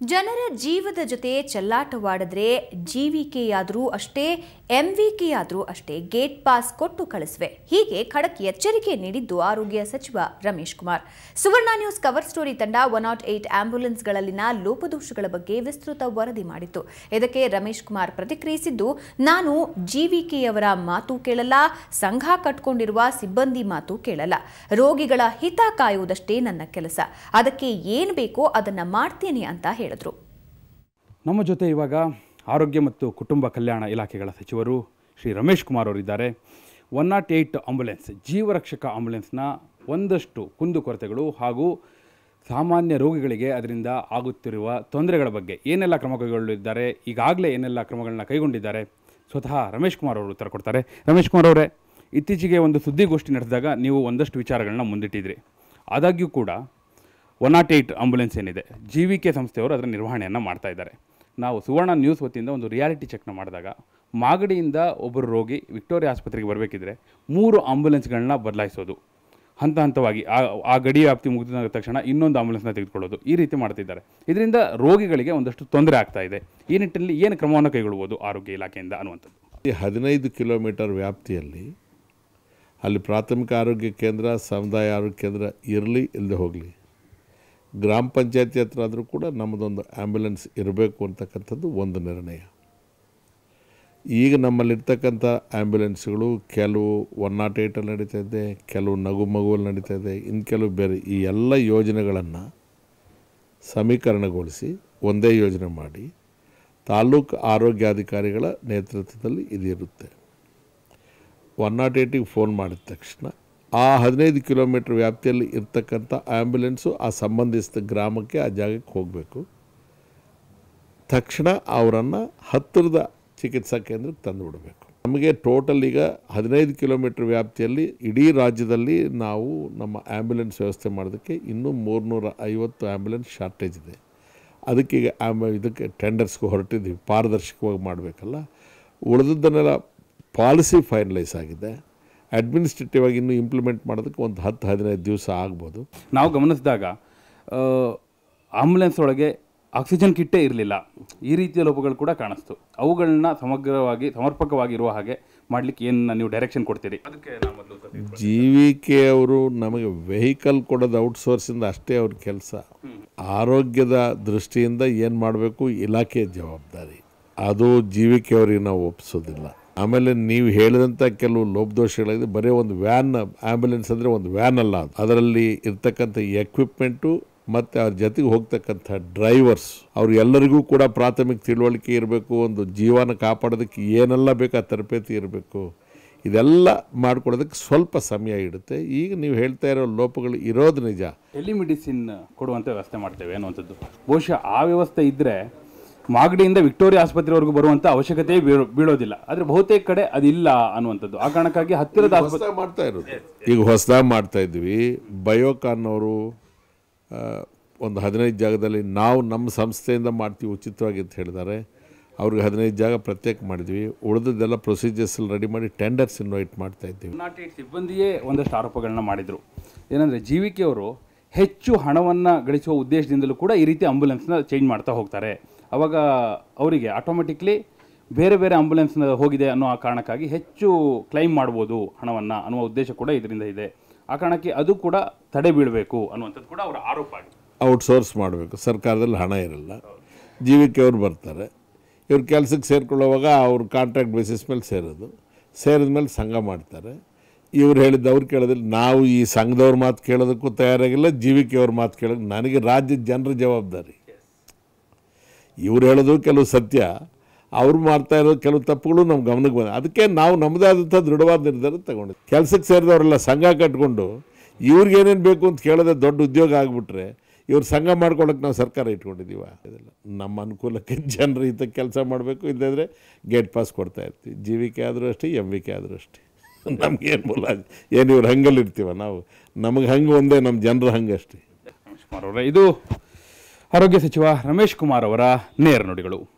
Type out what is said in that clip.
ಜನರ ಜೀವದ ಜೊತೆ ಚೆಲ್ಲಾಟವಾಡಿದ್ರೆ ಜೀವಿಕೆಯಾದರೂ ಅಷ್ಟೇ ಎಂವಿಕೆಯಾದರೂ ಅಷ್ಟೇ ಗೇಟ್ ಪಾಸ್ ಕೊಟ್ಟು ಕಳಿಸುವೆ. ಹೀಗೆ ಖಡಕ್ ಎಚ್ಚರಿಕೆ ನೀಡಿದ್ದು ಆರೋಗ್ಯ ಸಚಿವ Ramesh Kumar. Suvarna news cover story ತಂಡ ಒನ್ ನಾಟ್ ಏಟ್ ಆಂಬ್ಯುಲೆನ್ಸ್ಗಳಲ್ಲಿನ ಲೋಪದೋಷಗಳ ಬಗ್ಗೆ ವಿಸ್ತೃತ ವರದಿ ಮಾಡಿತ್ತು. ಇದಕ್ಕೆ ರಮೇಶ್ ಕುಮಾರ್ ಪ್ರತಿಕ್ರಿಯಿಸಿದ್ದು, ನಾನು ಜಿವಿಕೆಯವರ ಮಾತು ಕೇಳಲ್ಲ, ಸಂಘ ಕಟ್ಕೊಂಡಿರುವ ಸಿಬ್ಬಂದಿ ಮಾತು ಕೇಳಲ್ಲ. ರೋಗಿಗಳ ಹಿತ ಕಾಯುವುದಷ್ಟೇ ನನ್ನ ಕೆಲಸ. ಅದಕ್ಕೆ ಏನು ಬೇಕೋ ಅದನ್ನು ಮಾಡ್ತೇನೆ ಅಂತ ಹೇಳಿದ್ರು. ನಮ್ಮ ಜೊತೆ ಇವಾಗ ಆರೋಗ್ಯ ಮತ್ತು ಕುಟುಂಬ ಕಲ್ಯಾಣ ಇಲಾಖೆಗಳ ಸಚಿವರು ಶ್ರೀ ರಮೇಶ್ ಕುಮಾರ್ ಅವರಿದ್ದಾರೆ. ಒನ್ ನಾಟ್ ಏಯ್ಟ್ ಆಂಬುಲೆನ್ಸ್ ಜೀವರಕ್ಷಕ ಆಂಬುಲೆನ್ಸ್ನ ಒಂದಷ್ಟು ಕುಂದುಕೊರತೆಗಳು ಹಾಗೂ ಸಾಮಾನ್ಯ ರೋಗಿಗಳಿಗೆ ಅದರಿಂದ ಆಗುತ್ತಿರುವ ತೊಂದರೆಗಳ ಬಗ್ಗೆ ಏನೆಲ್ಲ ಕ್ರಮ ಕೈಗೊಳ್ಳಲಿದ್ದಾರೆ ಈಗಾಗಲೇ ಏನೆಲ್ಲ ಕ್ರಮಗಳನ್ನ ಕೈಗೊಂಡಿದ್ದಾರೆ ಸ್ವತಃ ರಮೇಶ್ ಕುಮಾರ್ ಅವರು ಉತ್ತರ ಕೊಡ್ತಾರೆ. ರಮೇಶ್ ಕುಮಾರ್ ಅವರೇ, ಇತ್ತೀಚೆಗೆ ಒಂದು ಸುದ್ದಿಗೋಷ್ಠಿ ನಡೆಸಿದಾಗ ನೀವು ಒಂದಷ್ಟು ವಿಚಾರಗಳನ್ನ ಮುಂದಿಟ್ಟಿದ್ರಿ. ಆದಾಗ್ಯೂ ಕೂಡ ಒನ್ ನಾಟ್ ಏಯ್ಟ್ ಆಂಬುಲೆನ್ಸ್ ಏನಿದೆ ಜಿ ವಿ ಕೆ ಸಂಸ್ಥೆಯವರು ಅದರ ನಿರ್ವಹಣೆಯನ್ನು ಮಾಡ್ತಾ ಇದ್ದಾರೆ. ನಾವು ಸುವರ್ಣ ನ್ಯೂಸ್ ವತಿಯಿಂದ ಒಂದು ರಿಯಾಲಿಟಿ ಚೆಕ್ನ ಮಾಡಿದಾಗ ಮಾಗಡಿಯಿಂದ ಒಬ್ಬರು ರೋಗಿ ವಿಕ್ಟೋರಿಯಾ ಆಸ್ಪತ್ರೆಗೆ ಬರಬೇಕಿದ್ರೆ ಮೂರು ಆಂಬ್ಯುಲೆನ್ಸ್ಗಳನ್ನ ಬದಲಾಯಿಸೋದು. ಹಂತ ಹಂತವಾಗಿ ಆ ಆ ಗಡಿ ವ್ಯಾಪ್ತಿ ಮುಗಿದ ತಕ್ಷಣ ಇನ್ನೊಂದು ಆಂಬುಲೆನ್ಸ್ನ ತೆಗೆದುಕೊಳ್ಳೋದು. ಈ ರೀತಿ ಮಾಡ್ತಿದ್ದಾರೆ. ಇದರಿಂದ ರೋಗಿಗಳಿಗೆ ಒಂದಷ್ಟು ತೊಂದರೆ ಆಗ್ತಾ ಇದೆ. ಈ ನಿಟ್ಟಿನಲ್ಲಿ ಏನು ಕ್ರಮವನ್ನು ಕೈಗೊಳ್ಳುವುದು ಆರೋಗ್ಯ ಇಲಾಖೆಯಿಂದ ಅನ್ನುವಂಥದ್ದು. ಈ ಹದಿನೈದು ಕಿಲೋಮೀಟರ್ ವ್ಯಾಪ್ತಿಯಲ್ಲಿ ಅಲ್ಲಿ ಪ್ರಾಥಮಿಕ ಆರೋಗ್ಯ ಕೇಂದ್ರ, ಸಮುದಾಯ ಆರೋಗ್ಯ ಕೇಂದ್ರ ಇರಲಿ ಇಲ್ಲದೆ ಹೋಗಲಿ? ಗ್ರಾಮ ಪಂಚಾಯತಿ ಹತ್ರ ಆದರೂ ಕೂಡ ನಮ್ಮದೊಂದು ಆ್ಯಂಬುಲೆನ್ಸ್ ಇರಬೇಕು ಅಂತಕ್ಕಂಥದ್ದು ಒಂದು ನಿರ್ಣಯ. ಈಗ ನಮ್ಮಲ್ಲಿರ್ತಕ್ಕಂಥ ಆ್ಯಂಬುಲೆನ್ಸ್ಗಳು ಕೆಲವು ಒನ್ ನಾಟ್ ಏಯ್ಟಲ್ಲಿ ನಡೀತಾ ಇದೆ, ಕೆಲವು ನಗು ಮಗುವಲ್ಲಿ ನಡೀತಾ ಇದೆ ಇನ್ನು ಕೆಲವು ಬೇರೆ ಈ ಎಲ್ಲ ಯೋಜನೆಗಳನ್ನು ಸಮೀಕರಣಗೊಳಿಸಿ ಒಂದೇ ಯೋಜನೆ ಮಾಡಿ ತಾಲೂಕು ಆರೋಗ್ಯಾಧಿಕಾರಿಗಳ ನೇತೃತ್ವದಲ್ಲಿ ಇದಿರುತ್ತೆ. ಒನ್ ನಾಟ್ ಏಯ್ಟಿಗೆ ಫೋನ್ ಮಾಡಿದ ತಕ್ಷಣ ಆ ಹದಿನೈದು ಕಿಲೋಮೀಟ್ರ್ ವ್ಯಾಪ್ತಿಯಲ್ಲಿ ಇರ್ತಕ್ಕಂಥ ಆ್ಯಂಬುಲೆನ್ಸು ಆ ಸಂಬಂಧಿಸಿದ ಗ್ರಾಮಕ್ಕೆ ಆ ಜಾಗಕ್ಕೆ ಹೋಗಬೇಕು. ತಕ್ಷಣ ಅವರನ್ನು ಹತ್ತಿರದ ಚಿಕಿತ್ಸಾ ಕೇಂದ್ರಕ್ಕೆ ತಂದು ಬಿಡಬೇಕು. ನಮಗೆ ಟೋಟಲ್ ಈಗ ಹದಿನೈದು ಕಿಲೋಮೀಟ್ರ್ ವ್ಯಾಪ್ತಿಯಲ್ಲಿ ಇಡೀ ರಾಜ್ಯದಲ್ಲಿ ನಾವು ನಮ್ಮ ಆ್ಯಂಬುಲೆನ್ಸ್ ವ್ಯವಸ್ಥೆ ಮಾಡೋದಕ್ಕೆ ಇನ್ನೂ ಮೂರುನೂರ ಐವತ್ತು ಆ್ಯಂಬುಲೆನ್ಸ್ ಶಾರ್ಟೇಜ್ ಇದೆ. ಅದಕ್ಕೆ ಈಗ ಆ್ಯಂಬ ಇದಕ್ಕೆ ಟೆಂಡರ್ಸ್ಗೆ ಹೊರಟಿದ್ದೀವಿ, ಪಾರದರ್ಶಕವಾಗಿ ಮಾಡಬೇಕಲ್ಲ. ಉಳಿದದ್ದನ್ನೆಲ್ಲ ಪಾಲಿಸಿ ಫೈನಲೈಸ್ ಆಗಿದೆ. ಅಡ್ಮಿನಿಸ್ಟ್ರೇಟಿವ್ ಆಗಿ ಇನ್ನೂ ಇಂಪ್ಲಿಮೆಂಟ್ ಮಾಡೋದಕ್ಕೆ ಒಂದು ಹತ್ತು ಹದಿನೈದು ದಿವಸ ಆಗ್ಬೋದು. ನಾವು ಗಮನಿಸಿದಾಗ ಆಂಬುಲೆನ್ಸ್ ಒಳಗೆ ಆಕ್ಸಿಜನ್ ಕಿಟ್ಟೇ ಇರಲಿಲ್ಲ. ಈ ರೀತಿಯ ಲೋಪಗಳು ಕೂಡ ಕಾಣಿಸ್ತು. ಅವುಗಳನ್ನ ಸಮಗ್ರವಾಗಿ ಸಮರ್ಪಕವಾಗಿ ಇರುವ ಹಾಗೆ ಮಾಡಲಿಕ್ಕೆ ಏನು ನೀವು ಡೈರೆಕ್ಷನ್ ಕೊಡ್ತೀರಿ? ಅದಕ್ಕೆ ನಾನು ಮೊದಲು ಜಿ ವಿ ಕೆ ಅವರು ನಮಗೆ ವೆಹಿಕಲ್ ಕೊಡೋದು ಔಟ್ಸೋರ್ಸಿಂದ ಅಷ್ಟೇ ಅವ್ರ ಕೆಲಸ. ಆರೋಗ್ಯದ ದೃಷ್ಟಿಯಿಂದ ಏನು ಮಾಡಬೇಕು? ಇಲಾಖೆ ಜವಾಬ್ದಾರಿ. ಅದು ಜಿ ವಿ ಕೆ ಅವರಿಗೆ ನಾವು ಒಪ್ಪಿಸೋದಿಲ್ಲ ಆಮೇಲೆ ನೀವು ಹೇಳಿದಂಥ ಕೆಲವು ಲೋಪದೋಷಗಳಾಗಿದೆ ಬರೀ ಒಂದು ವ್ಯಾನ್ ಆ್ಯಂಬುಲೆನ್ಸ್ ಅಂದರೆ ಒಂದು ವ್ಯಾನ್ ಅಲ್ಲ ಅದರಲ್ಲಿ ಇರ್ತಕ್ಕಂಥ ಎಕ್ವಿಪ್ಮೆಂಟು ಮತ್ತು ಅವ್ರ ಜೊತೆಗೆ ಹೋಗ್ತಕ್ಕಂಥ ಡ್ರೈವರ್ಸ್, ಅವ್ರು ಎಲ್ಲರಿಗೂ ಕೂಡ ಪ್ರಾಥಮಿಕ ತಿಳುವಳಿಕೆ ಇರಬೇಕು, ಒಂದು ಜೀವನ ಕಾಪಾಡೋದಕ್ಕೆ ಏನೆಲ್ಲ ಬೇಕು ಆ ತರಬೇತಿ ಇರಬೇಕು. ಇದೆಲ್ಲ ಮಾಡ್ಕೊಡೋದಕ್ಕೆ ಸ್ವಲ್ಪ ಸಮಯ ಇಡುತ್ತೆ. ಈಗ ನೀವು ಹೇಳ್ತಾ ಇರೋ ಲೋಪಗಳು ಇರೋದು ನಿಜ. ಟೆಲಿಮೆಡಿಸಿನ್ ಕೊಡುವಂಥ ವ್ಯವಸ್ಥೆ ಮಾಡ್ತೇವೆ ಅನ್ನುವಂಥದ್ದು. ಬಹುಶಃ ಆ ವ್ಯವಸ್ಥೆ ಇದ್ದರೆ ಮಾಗಡಿಯಿಂದ ವಿಕ್ಟೋರಿಯಾ ಆಸ್ಪತ್ರೆವರೆಗೂ ಬರುವಂಥ ಅವಶ್ಯಕತೆ ಬೀಳೋ- ಬೀಳೋದಿಲ್ಲ. ಆದರೆ ಬಹುತೇಕ ಕಡೆ ಅದಿಲ್ಲ ಅನ್ನುವಂಥದ್ದು. ಆ ಕಾರಣಕ್ಕಾಗಿ ಹತ್ತಿರದ ಆಸ್ಪತ್ರೆ ಮಾಡ್ತಾ ಇರೋದು. ಈಗ ಹೊಸದಾಗಿ ಮಾಡ್ತಾ ಇದ್ವಿ ಬಯೋಕಾನ್ ಅವರು ಒಂದು ಹದಿನೈದು ಜಾಗದಲ್ಲಿ ನಾವು ನಮ್ಮ ಸಂಸ್ಥೆಯಿಂದ ಮಾಡ್ತೀವಿ ಉಚಿತವಾಗಿ ಅಂತ ಹೇಳಿದ್ದಾರೆ. ಅವ್ರಿಗೆ ಹದಿನೈದು ಜಾಗ ಪ್ರತ್ಯೇಕ ಮಾಡಿದ್ವಿ. ಉಳಿದದ್ದೆಲ್ಲ ಪ್ರೊಸೀಜರ್ಸ್ ರೆಡಿ ಮಾಡಿ ಟೆಂಡರ್ಸ್ ಇನ್ವೈಟ್ ಮಾಡ್ತಾ ಇದ್ದೀವಿ. ನಾಟ್ ಏಟ್ ಸಿಬ್ಬಂದಿಯೇ ಒಂದಷ್ಟು ಆರೋಪಗಳನ್ನ ಮಾಡಿದರು. ಏನಂದರೆ ಜೀವಿಕೆ ಅವರು ಹೆಚ್ಚು ಹಣವನ್ನು ಗಳಿಸುವ ಉದ್ದೇಶದಿಂದಲೂ ಕೂಡ ಈ ರೀತಿ ಆಂಬ್ಯುಲೆನ್ಸ್ನ ಚೇಂಜ್ ಮಾಡ್ತಾ ಹೋಗ್ತಾರೆ. ಅವಾಗ ಅವರಿಗೆ ಆಟೋಮೆಟಿಕ್ಲಿ ಬೇರೆ ಬೇರೆ ಆಂಬುಲೆನ್ಸ್ನ ಹೋಗಿದೆ ಅನ್ನೋ ಆ ಕಾರಣಕ್ಕಾಗಿ ಹೆಚ್ಚು ಕ್ಲೈಮ್ ಮಾಡ್ಬೋದು ಹಣವನ್ನು ಅನ್ನುವ ಉದ್ದೇಶ ಕೂಡ ಇದರಿಂದ ಇದೆ. ಆ ಕಾರಣಕ್ಕೆ ಅದು ಕೂಡ ತಡೆ ಬೀಳಬೇಕು ಅನ್ನುವಂಥದ್ದು ಕೂಡ ಅವರ ಆರೋಪ ಔಟ್ಸೋರ್ಸ್ ಮಾಡಬೇಕು. ಸರ್ಕಾರದಲ್ಲಿ ಹಣ ಇರಲ್ಲ. ಜೀವಿಕೆ ವಿ ಅವ್ರು ಬರ್ತಾರೆ. ಇವ್ರ ಕೆಲಸಕ್ಕೆ ಸೇರಿಕೊಳ್ಳುವಾಗ ಅವ್ರ ಕಾಂಟ್ರಾಕ್ಟ್ ಬೇಸಿಸ್ ಮೇಲೆ ಸೇರೋದು. ಸೇರಿದ ಮೇಲೆ ಸಂಘ ಮಾಡ್ತಾರೆ. ಇವ್ರು ಹೇಳಿದ್ದು ಅವ್ರು ಕೇಳೋದಿಲ್ಲ. ನಾವು ಈ ಸಂಘದವ್ರ ಮಾತು ಕೇಳೋದಕ್ಕೂ ತಯಾರಾಗಿಲ್ಲ, ಜೀವಿಕೆಯವ್ರ ಮಾತು ಕೇಳೋದು. ನನಗೆ ರಾಜ್ಯದ ಜನರ ಜವಾಬ್ದಾರಿ. ಇವ್ರು ಹೇಳೋದು ಕೆಲವು ಸತ್ಯ, ಅವ್ರು ಮಾಡ್ತಾ ಇರೋ ಕೆಲವು ತಪ್ಪುಗಳು ನಮ್ಮ ಗಮನಕ್ಕೆ ಬಂದ ಅದಕ್ಕೆ ನಾವು ನಮ್ಮದೇ ಆದಂಥ ದೃಢವಾದ ನಿರ್ಧಾರ ತಗೊಂಡಿದ್ವಿ. ಕೆಲಸಕ್ಕೆ ಸೇರಿದವರೆಲ್ಲ ಸಂಘ ಕಟ್ಕೊಂಡು ಇವ್ರಿಗೆ ಏನೇನು ಬೇಕು ಅಂತ ಕೇಳೋದೇ ದೊಡ್ಡ ಉದ್ಯೋಗ ಆಗಿಬಿಟ್ರೆ ಇವ್ರು ಸಂಘ ಮಾಡ್ಕೊಳ್ಳೋಕೆ ನಾವು ಸರ್ಕಾರ ಇಟ್ಕೊಂಡಿದ್ದೀವ. ನಮ್ಮ ಅನುಕೂಲಕ್ಕೆ ಜನರು ಈತ ಕೆಲಸ ಮಾಡಬೇಕು ಇಲ್ಲದ್ರೆ ಗೇಟ್ ಪಾಸ್ ಕೊಡ್ತಾ ಇರ್ತೀವಿ. ಜಿ ವಿ ಕೆ ಆದರೂ ಅಷ್ಟೇ ಎಂ ವಿ ಕೆ ಆದರೂ ಅಷ್ಟೇ. ನಮಗೇನು ಮೂಲ ಏನು ಇವ್ರು ಹಂಗಲ್ಲಿ ಇರ್ತೀವ ನಾವು. ನಮಗೆ ಹಂಗೆ ಒಂದೇ ನಮ್ಮ ಜನರು ಹಂಗೆ ಅಷ್ಟೇ. ಕುಮಾರ್ ಅವರೇ ಇದು ಆರೋಗ್ಯ ಸಚಿವ ರಮೇಶ್ ಕುಮಾರ್ ಅವರ ನೇರ ನುಡಿಗಳು.